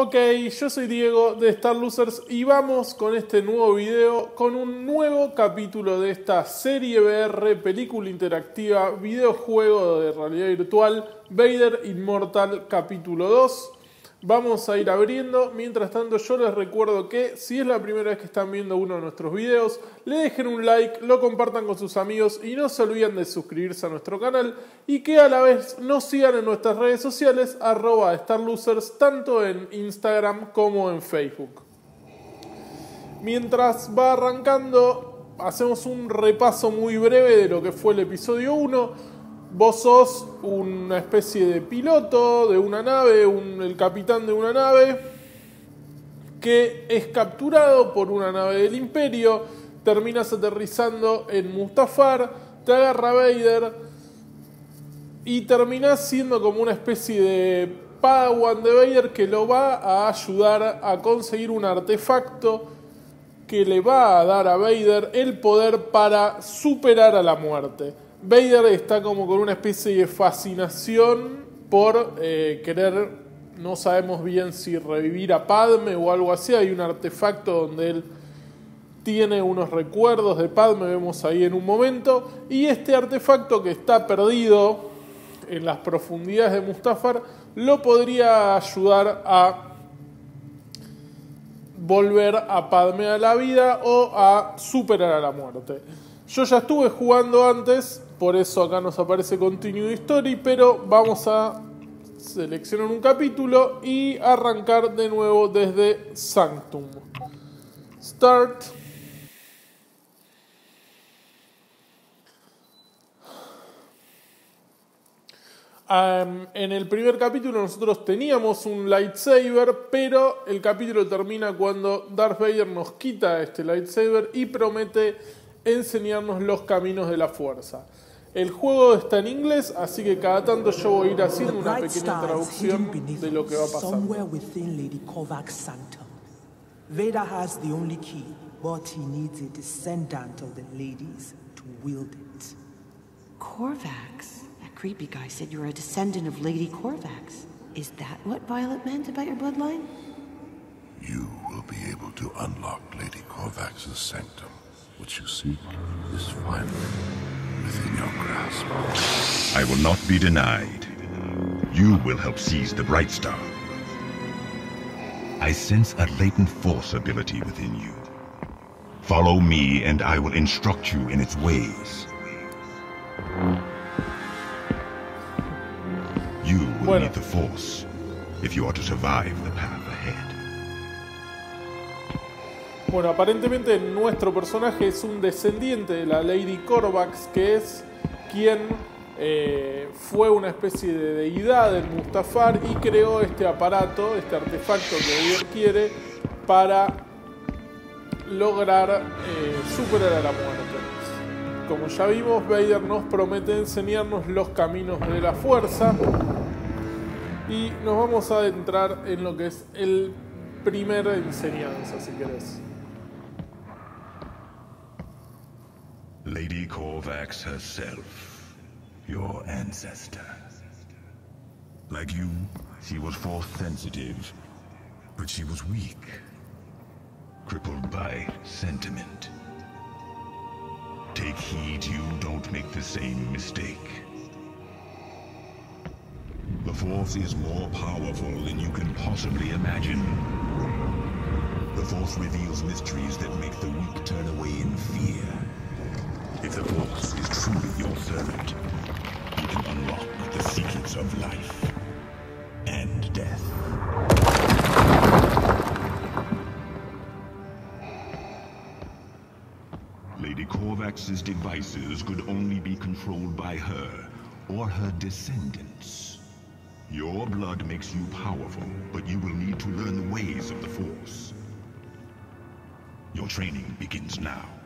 Ok, yo soy Diego de Star Losers y vamos con este nuevo video, con un nuevo capítulo de esta serie VR, película interactiva, videojuego de realidad virtual, Vader Immortal capítulo 2. Vamos a ir abriendo. Mientras tanto, yo les recuerdo que si es la primera vez que están viendo uno de nuestros videos, le dejen un like, lo compartan con sus amigos y no se olviden de suscribirse a nuestro canal y que a la vez nos sigan en nuestras redes sociales, arroba StarLosers, tanto en Instagram como en Facebook. Mientras va arrancando, hacemos un repaso muy breve de lo que fue el episodio 1 vos sos una especie de piloto de una nave, el capitán de una nave, que es capturado por una nave del imperio, terminas aterrizando en Mustafar, te agarra Vader y terminás siendo como una especie de Padawan de Vader que lo va a ayudar a conseguir un artefacto que le va a dar a Vader el poder para superar a la muerte. Vader está como con una especie de fascinación por eh, querer, no sabemos bien si revivir a Padme o algo así. Hay un artefacto donde él tiene unos recuerdos de Padme, vemos ahí en un momento. Y este artefacto que está perdido en las profundidades de Mustafar lo podría ayudar a volver a Padme a la vida o a superar a la muerte. Yo ya estuve jugando antes por eso acá nos aparece Continue Story, pero vamos a seleccionar un capítulo y arrancar de nuevo desde Sanctum. Start. en el primer capítulo nosotros teníamos un lightsaber, pero el capítulo termina cuando Darth Vader nos quita este lightsaber y promete enseñarnos los caminos de la fuerza. El juego está en inglés, así que cada tanto yo voy a ir haciendo una pequeña traducción de lo que va a pasar. Vader has the only key, but he needs a descendant of the ladies to wield it. Corvax? That creepy guy said you're a descendant of Lady Corvax. Is that what Violet meant about your bloodline? You will be able to unlock Lady Corvax's sanctum. What you seek is finally within your grasp. I will not be denied. You will help seize the Bright Star. I sense a latent force ability within you. Follow me and I will instruct you in its ways. You will bueno. need the force if you are to survive the path Bueno, aparentemente nuestro personaje es un descendiente de la Lady Corvax, que es quien eh, fue una especie de deidad en Mustafar y creó este aparato, este artefacto que Vader quiere para lograr eh, superar a la muerte. Como ya vimos, Vader nos promete enseñarnos los caminos de la fuerza y nos vamos a adentrar en lo que es el primer enseñanza, si querés. Lady Corvax herself, your ancestor. Like you, she was force-sensitive, but she was weak, crippled by sentiment. Take heed you don't make the same mistake. The Force is more powerful than you can possibly imagine. The Force reveals mysteries that make the weak turn away in fear. If the Force is truly your servant, you can unlock the secrets of life and death. Lady Corvax's devices could only be controlled by her or her descendants. Your blood makes you powerful, but you will need to learn the ways of the Force. Your training begins now.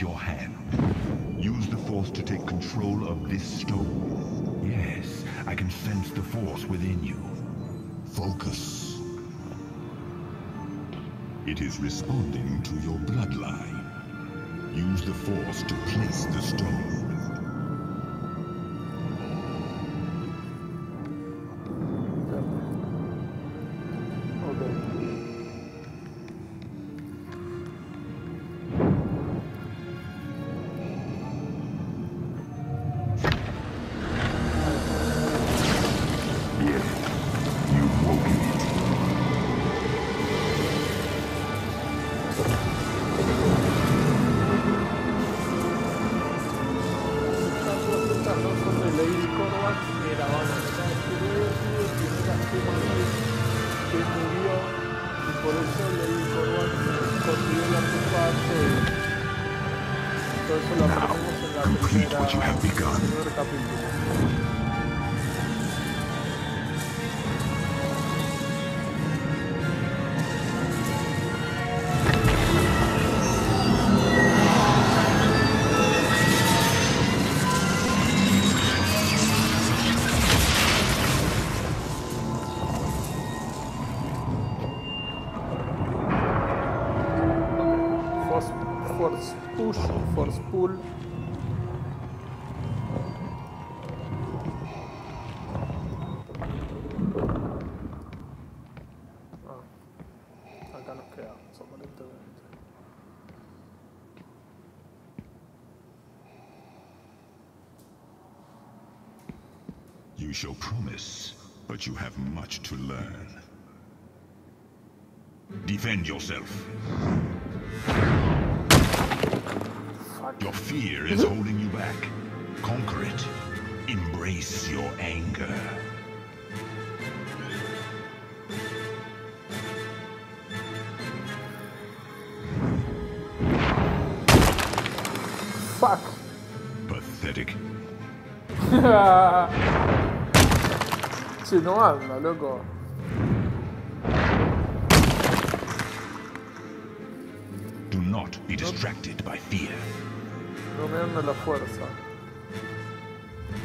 Your hand. Use the Force to take control of this stone. Yes, I can sense the Force within you. Focus. It is responding to your bloodline. Use the Force to place the stone. You show promise, but you have much to learn. Defend yourself. Your fear is holding you back. Conquer it. Embrace your anger. Fuck. Pathetic. Che, no anda, loco. Do not be distracted by fear. No me anda la fuerza.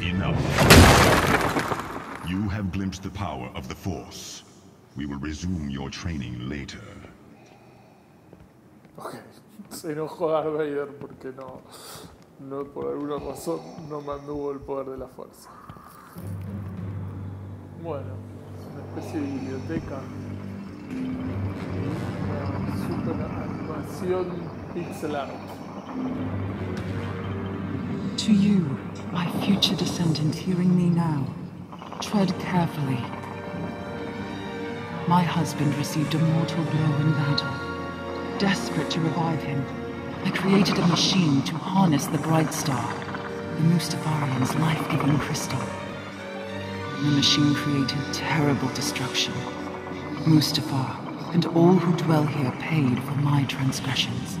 Enough. You have glimpsed the power of the Force. We will resume your training later. Ok. Se enojó Darth Vader porque no, no, por alguna razón, no mantuvo el poder de la fuerza. Bueno, una especie de biblioteca. Una super animación pixel art. To you, my future descendant hearing me now, tread carefully. My husband received a mortal blow in battle. Desperate to revive him, I created a machine to harness the Bright Star, the Mustafarian's life-giving crystal. The machine created terrible destruction. Mustafar and all who dwell here paid for my transgressions.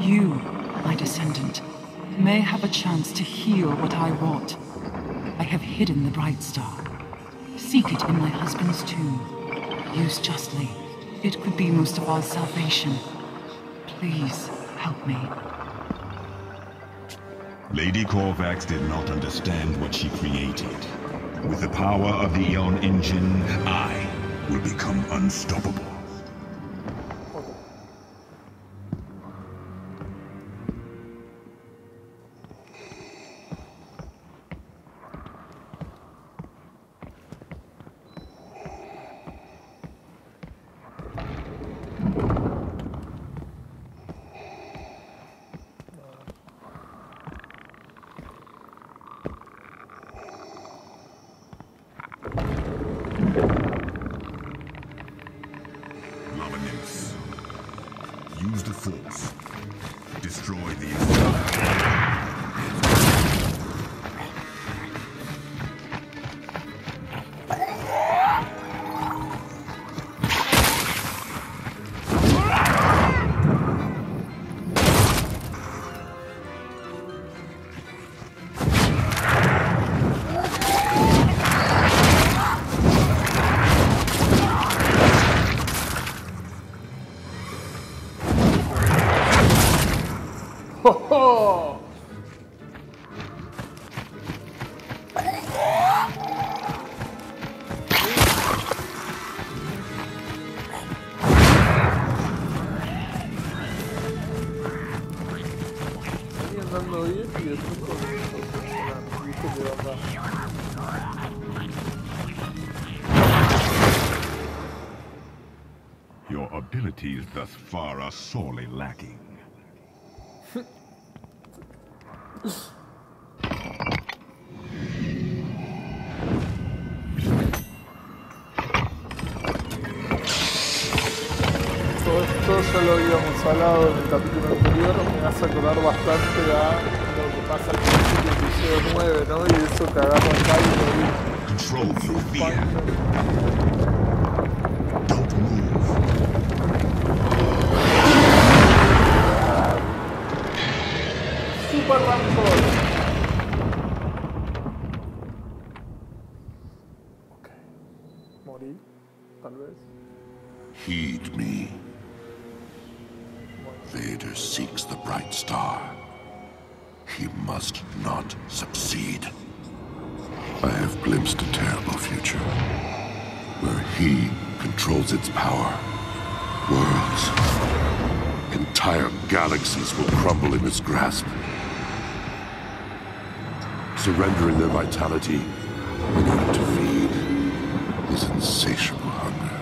You, my descendant, may have a chance to heal what I wrought. I have hidden the Bright Star. Seek it in my husband's tomb. Use justly. It could be Mustafar's salvation. Please help me. Lady Corvax did not understand what she created. With the power of the Eon engine, I will become unstoppable. Your abilities thus far are sorely lacking. Ya lo habíamos hablado en el capítulo anterior, me hace acordar bastante a lo que pasa al principio del episodio 9, ¿no? Y eso que agarra acá y lo Super Rancor. Ok. Morí, tal vez. Heed me. Vader seeks the bright star. He must not succeed. I have glimpsed a terrible future where he controls its power. Worlds, entire galaxies will crumble in his grasp. Surrendering their vitality in order to feed his insatiable hunger.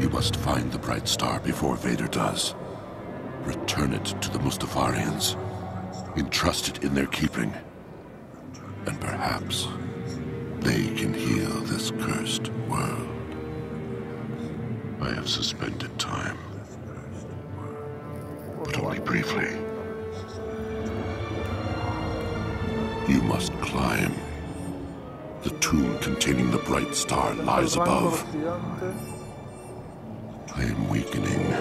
You must find the bright star before Vader does. Return it to the Mustafarians. Entrust it in their keeping. And perhaps they can heal this cursed world. I have suspended time. But only briefly. You must climb. The tomb containing the bright star lies above. I am weakening.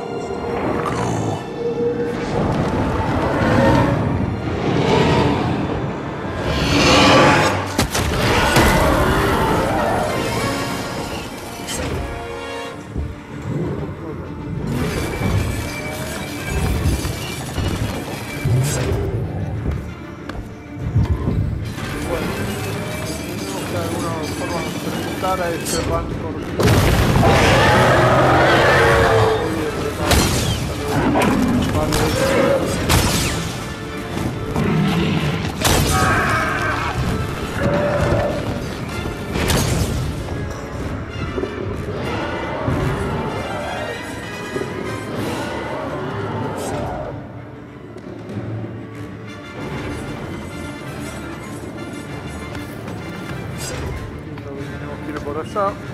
Que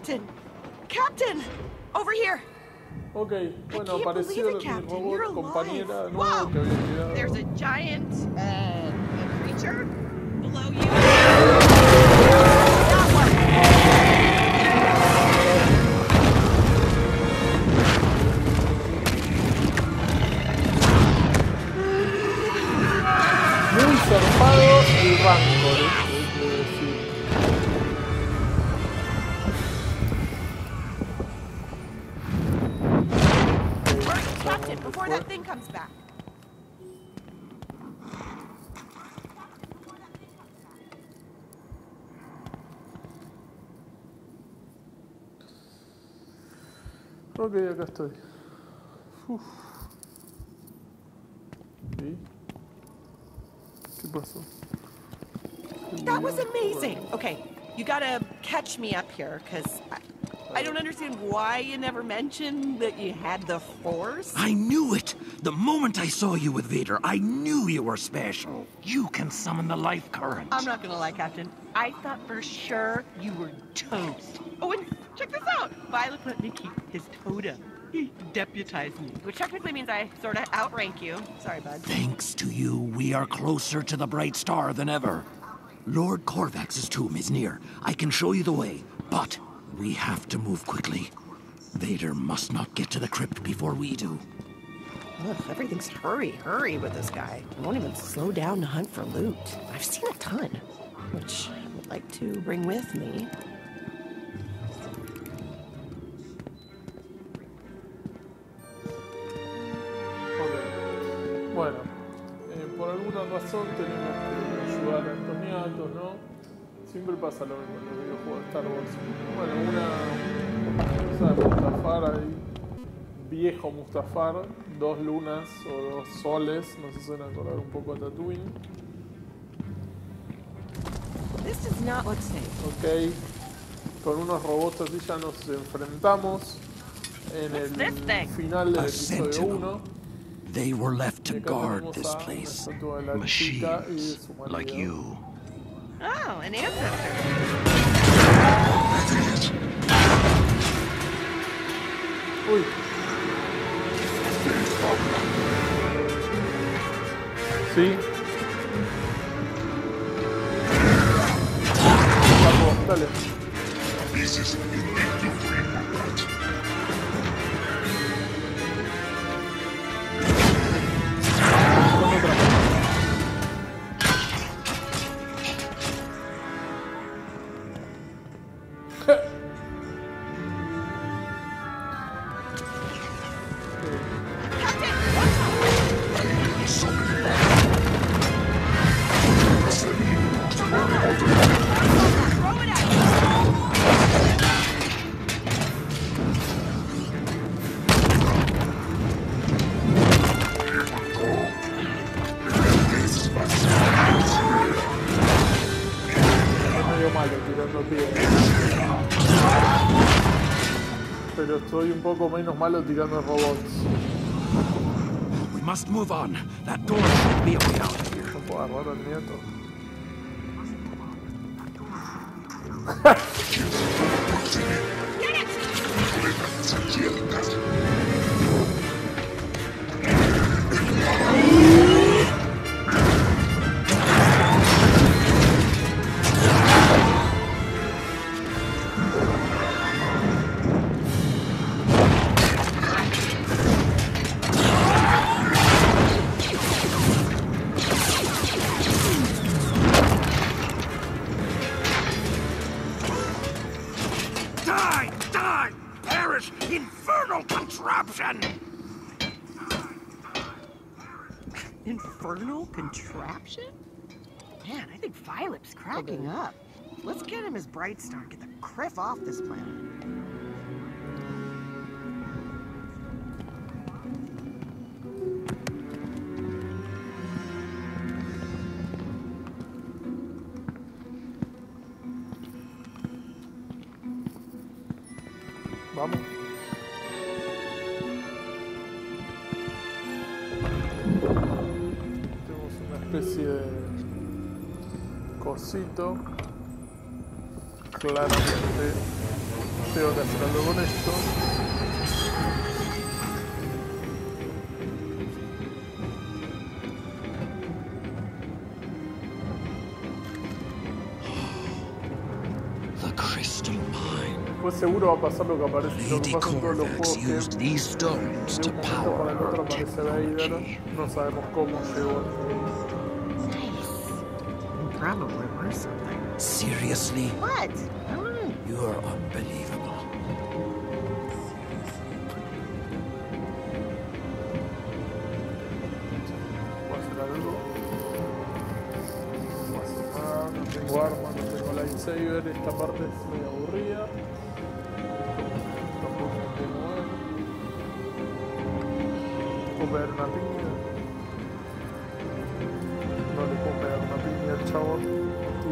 Captain! Captain! Over here! Ok, bueno, apareció believe mi Captain. robot You're compañera nuevo Wow. que había quedado. There's a giant uh, creature Ok, acá estoy. Uf. ¿Sí? ¿Qué pasó? That was amazing. Okay, you gotta catch me up here, because I, I don't understand why you never mentioned that you had the Force. I knew it! The moment I saw you with Vader, I knew you were special. You can summon the life current. I'm not gonna lie, Captain. I thought for sure you were toast. Oh, and check this out. Violet let me keep his totem. He deputized me, which technically means I sort of outrank you. Sorry, bud. Thanks to you, we are closer to the Bright Star than ever. Lord Corvax's tomb is near. I can show you the way, but we have to move quickly. Vader must not get to the crypt before we do. Ugh, everything's hurry, hurry with this guy. He won't even slow down to hunt for loot. I've seen a ton, which I would like to bring with me. Ok. Bueno, eh, por alguna razón tenemos que ayudar a estos ¿no? Siempre pasa lo mismo en los videojuegos de Star Wars. Bueno, una cosa de Mustafar ahí, viejo Mustafar, dos lunas o dos soles, nos hacen acordar un poco a Tatooine. This does not look safe. Ok, con unos robots así ya nos enfrentamos en el final del episodio sentinel. 1. They were left to guard this place. Machines like you. Oh, an ancestor. Uy. Sí. Vamos, dale. This is Estoy un poco menos malo tirando robots. We must move on. That door should be a way out of here. No puedo agarrar al nieto. Perish! Infernal contraption! Infernal contraption? Man, I think Philip's cracking up. Let's get him his bright star. and Get the kriff off this planet. Cosito. Claramente tengo que hacer algo con esto. The crystal mine. Pues seguro va a pasar lo que aparece lo que pasa en todos los juegos que used these stones de to un para el otro. No sabemos cómo llegó. Probably worth something. Seriously? What? I don't know. You're unbelievable. ¿Puedo hacer algo? No puedo hacer nada, no tengo arma, no tengo lightsaber, esta parte es muy aburrida. Tampoco me tengo arma. ¿Puedo pegar una piña?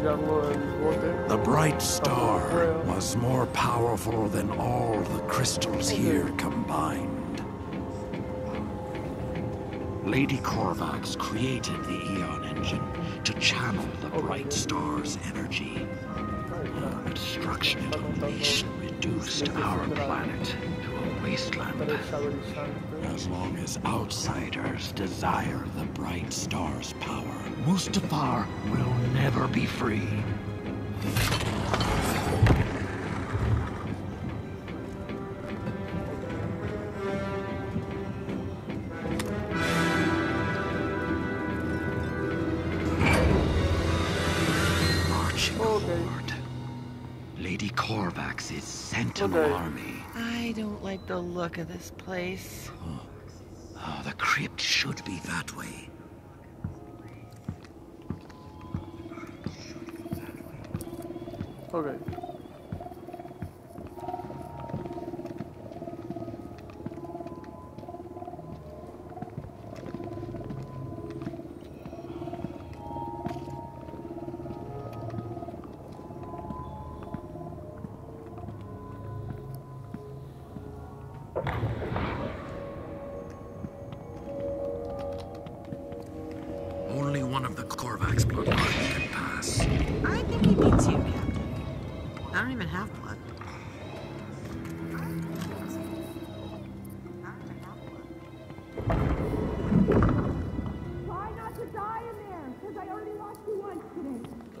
The bright star was more powerful than all the crystals here combined. Lady Corvax created the Eon engine to channel the bright star's energy. The destruction it unleashed reduced our planet to a wasteland. As long as outsiders desire the bright star's power, Mustafar will never be free. Marching Okay. horde. Lady Corvax's Sentinel Okay. army. I don't like the look of this place. Oh, the crypt should be that way. Ok.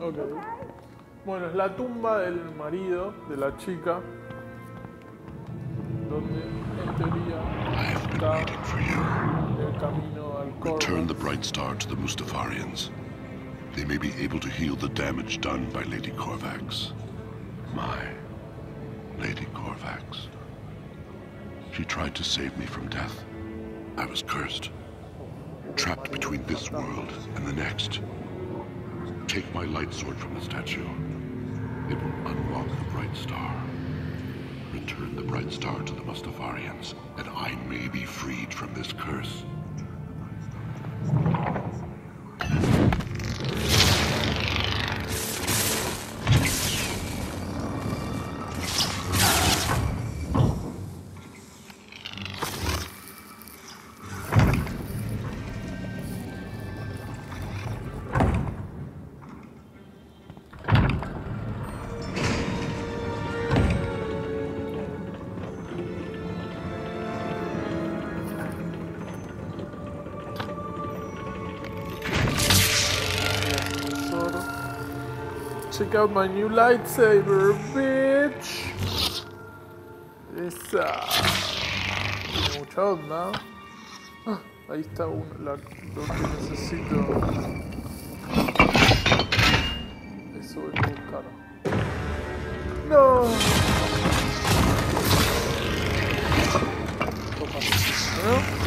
Ok. Bueno, es la tumba del marido de la chica. Donde en teoría I have been está waiting for you. el camino al Return the Bright Star to the Mustafarians. They may be able to heal the damage done by Lady Corvax. My Lady Corvax. She tried to save me from death. I was cursed. Trapped between this world and the next. Take my light sword from the statue. It will unlock the Bright Star. Return the Bright Star to the Mustafarians, and I may be freed from this curse. Check out my new lightsaber, bitch. Esa. Tiene mucha onda. Ah, ahí está un, la, lo que necesito. Eso voy a buscar. No. Toma. ¿No?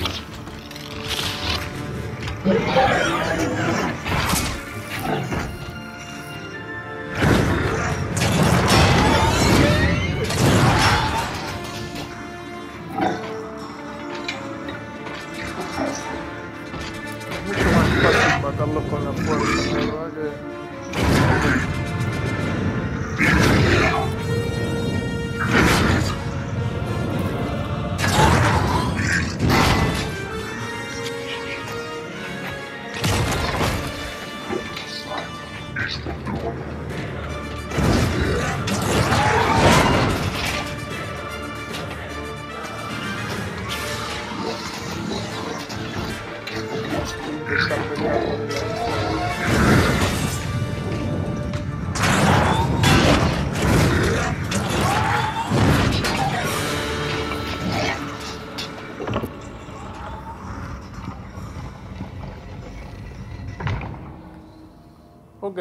Ok. ¿Y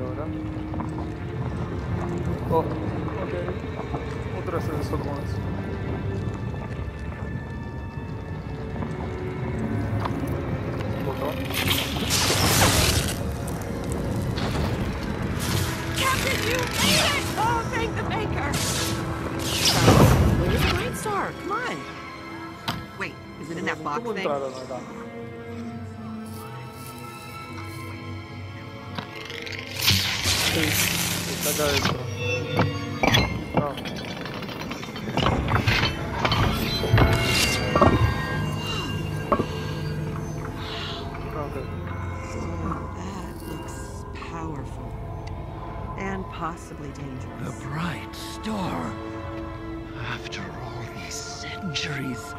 ahora? Oh, ok. Otro ascensor más. Botón. Captain, you made it! Oh, thank the maker! Where's the Bright Star? Come on in that box thing? that looks powerful and possibly dangerous. The bright star. After all these centuries.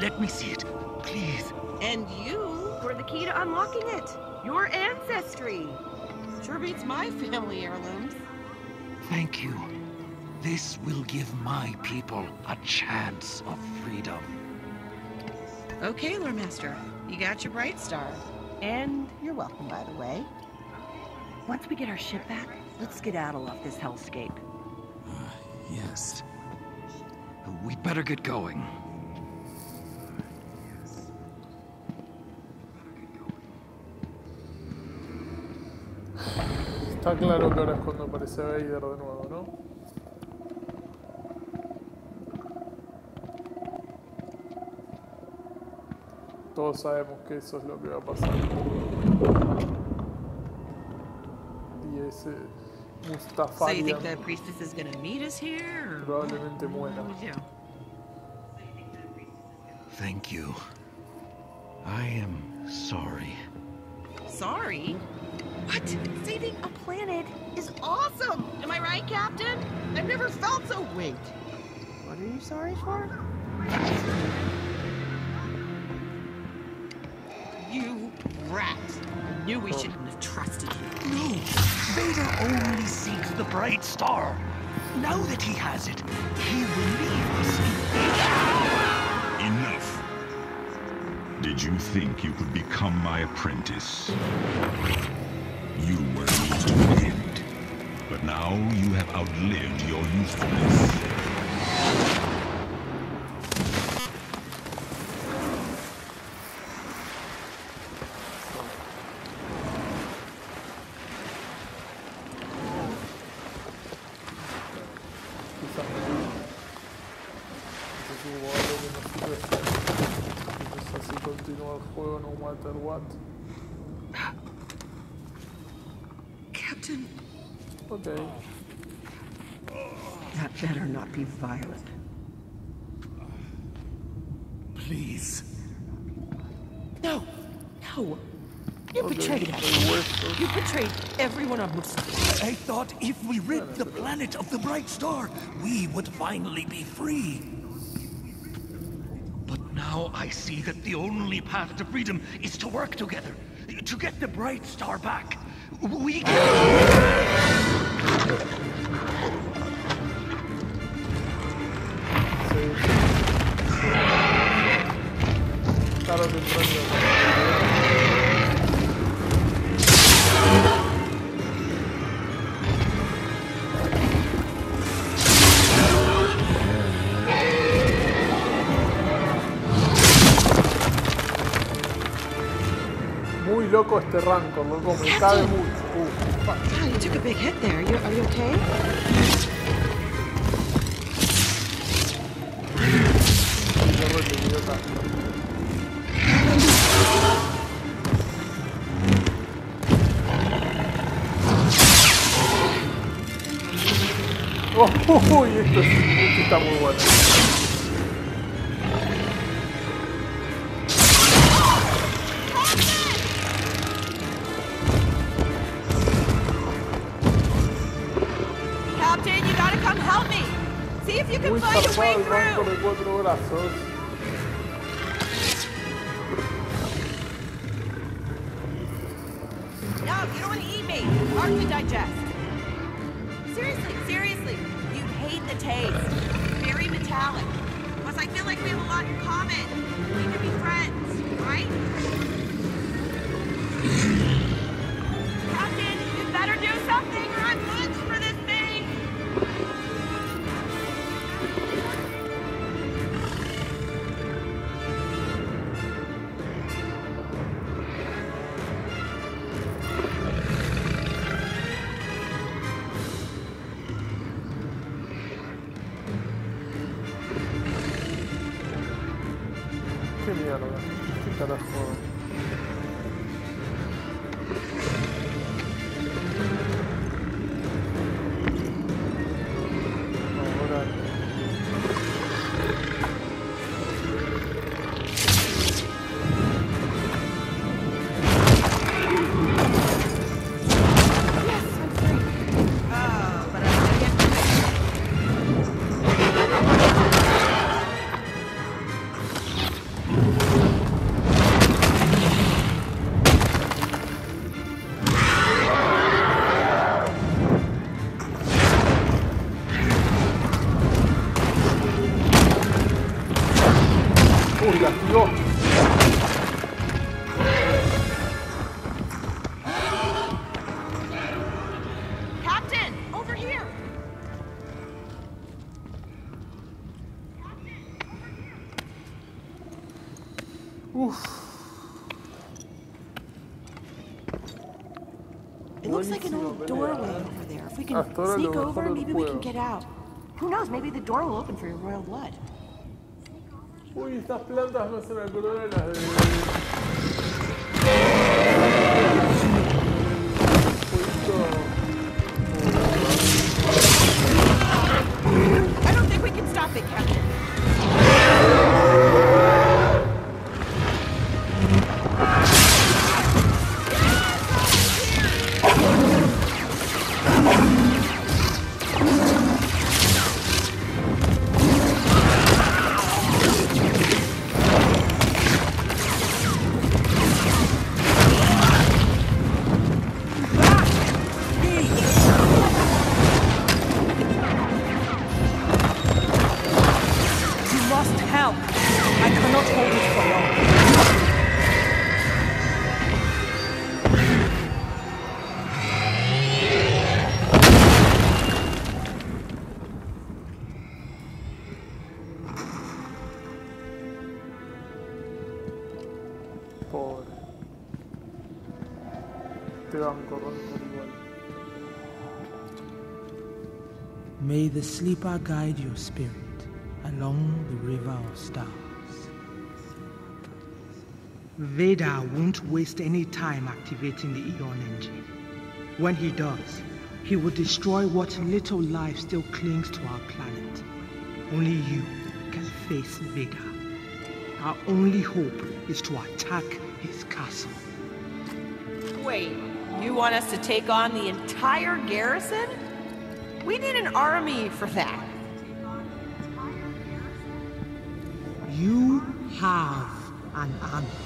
Let me see it, please. And you were the key to unlocking it. Your ancestry. Sure beats my family heirlooms. Thank you. This will give my people a chance of freedom. Okay, Lord Master. You got your bright star. And you're welcome, by the way. Once we get our ship back, let's skedaddle off this hellscape. Uh, Yes. We'd better get going. Está claro que ahora es cuando aparece Vader de nuevo, ¿no? Todos sabemos que eso es lo que va a pasar. Y ese So you Mustafarian think the priestess is gonna meet us here? or probablemente muera. Thank you. I am sorry. Sorry? What? Saving a planet is awesome! Am I right, Captain? I've never felt so. Wait. What are you sorry for? You rat! I knew we oh. shouldn't have trusted you. No! Vader only seeks the bright star. Now that he has it, he will leave us in Enough. Did you think you could become my apprentice? You were means to end. But now you have outlived your usefulness. Quizás Entonces hubo algo que no sirve. Entonces así continúa el juego no matter what. Captain, Ok. that better not be violent. Please. No! No! You Ok, betrayed us! el hueso. You betrayed everyone on Mustafar. I thought if we rid the planet of the bright star, we would finally be free. But now I see that the only path to freedom is to work together, to get the bright star back. We can. Loco este Rancor, loco, me cabe mucho. Uh, fuck. God, you took a big hit there. You, are you okay? Qué rollo, idiota. Oh, uy, esto, es- esto está muy bueno. If you can find a way zarpado el Rancor through! de cuatro brazos. No, you don't want to eat me. Hard to digest. Seriously, seriously, you hate the taste. Very metallic. Plus, I feel like we have a lot in common. We could be friends, right? Captain, you better do something or I'm can Hasta ahora lo sneak over, del maybe we can get out. Who knows? Maybe the door will open for your royal blood. Uy, estas plantas me hacen acordar a las de. Sleeper guide your spirit along the river of stars. Vader won't waste any time activating the Eon engine. When he does, he will destroy what little life still clings to our planet. Only you can face Vader. Our only hope is to attack his castle. Wait, you want us to take on the entire garrison? We need an army for that. You have an army.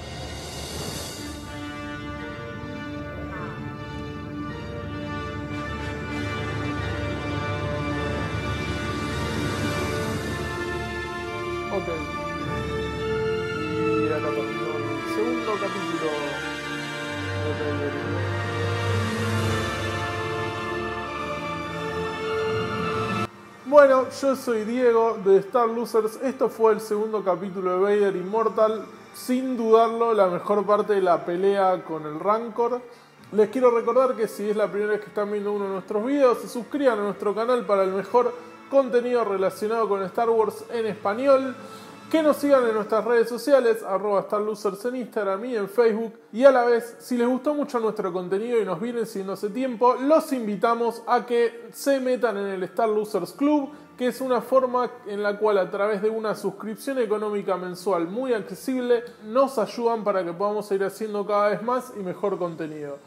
Yo soy Diego de Star Losers. Esto fue el segundo capítulo de Vader Immortal. Sin dudarlo, la mejor parte de la pelea con el Rancor. Les quiero recordar que si es la primera vez que están viendo uno de nuestros videos, se suscriban a nuestro canal para el mejor contenido relacionado con Star Wars en español. Que nos sigan en nuestras redes sociales, arroba StarLosers en Instagram y en Facebook. Y a la vez, si les gustó mucho nuestro contenido y nos vienen siguiendo hace tiempo, los invitamos a que se metan en el Star Losers Club, que es una forma en la cual a través de una suscripción económica mensual muy accesible, nos ayudan para que podamos ir haciendo cada vez más y mejor contenido.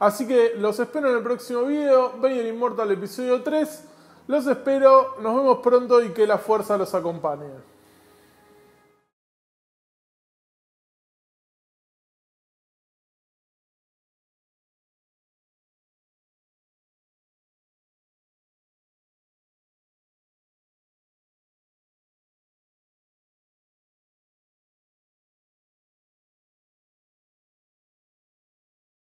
Así que los espero en el próximo video, Vader Immortal episodio 3. Los espero, nos vemos pronto y que la fuerza los acompañe.